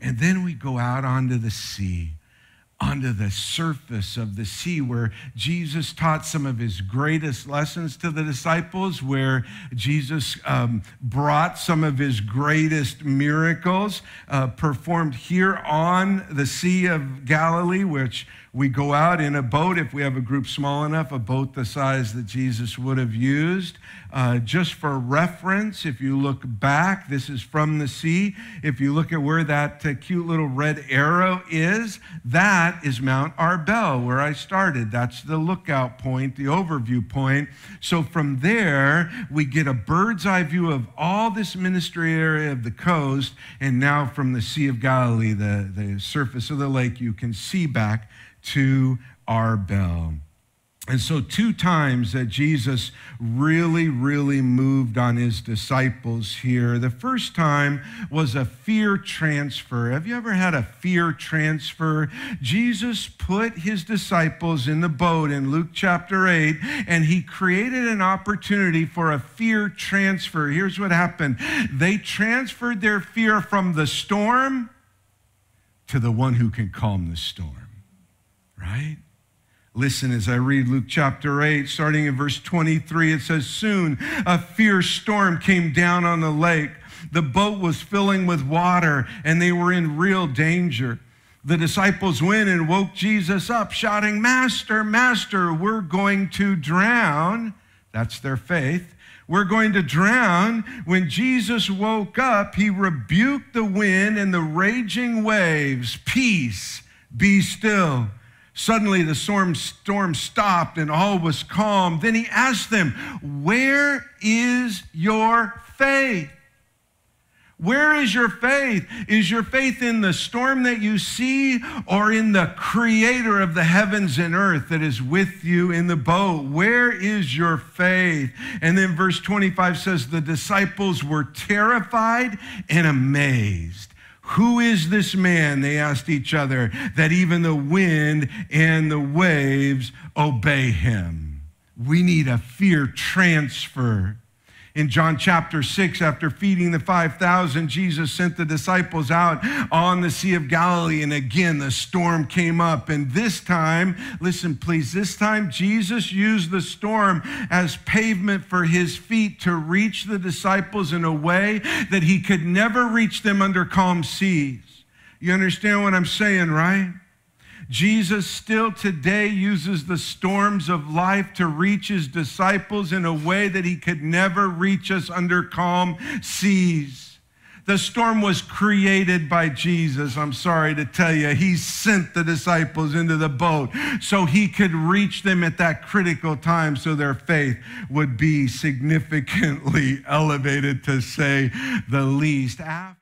And then we go out onto the sea onto the surface of the sea where Jesus taught some of his greatest lessons to the disciples, where Jesus um, brought some of his greatest miracles uh, performed here on the Sea of Galilee, which we go out in a boat, if we have a group small enough, a boat the size that Jesus would have used. Uh, just for reference, if you look back, this is from the sea. If you look at where that uh, cute little red arrow is, that is Mount Arbel, where I started. That's the lookout point, the overview point. So from there, we get a bird's eye view of all this ministry area of the coast. And now from the Sea of Galilee, the, the surface of the lake, you can see back to Arbel. And so, two times that Jesus really, really moved on his disciples here. The first time was a fear transfer. Have you ever had a fear transfer? Jesus put his disciples in the boat in Luke chapter 8, and he created an opportunity for a fear transfer. Here's what happened they transferred their fear from the storm to the one who can calm the storm? Listen as I read Luke chapter 8, starting in verse 23, it says, Soon a fierce storm came down on the lake. The boat was filling with water, and they were in real danger. The disciples went and woke Jesus up, shouting, Master, Master, we're going to drown. That's their faith. We're going to drown. When Jesus woke up, he rebuked the wind and the raging waves. Peace, be still. Suddenly the storm, storm stopped and all was calm. Then he asked them, Where is your faith? Where is your faith? Is your faith in the storm that you see or in the creator of the heavens and earth that is with you in the boat? Where is your faith? And then verse 25 says, The disciples were terrified and amazed. Who is this man, they asked each other, that even the wind and the waves obey him? We need a fear transfer in John chapter 6, after feeding the 5,000, Jesus sent the disciples out on the Sea of Galilee. And again, the storm came up. And this time, listen, please, this time Jesus used the storm as pavement for his feet to reach the disciples in a way that he could never reach them under calm seas. You understand what I'm saying, right? Jesus still today uses the storms of life to reach his disciples in a way that he could never reach us under calm seas. The storm was created by Jesus. I'm sorry to tell you, he sent the disciples into the boat so he could reach them at that critical time so their faith would be significantly elevated, to say the least. After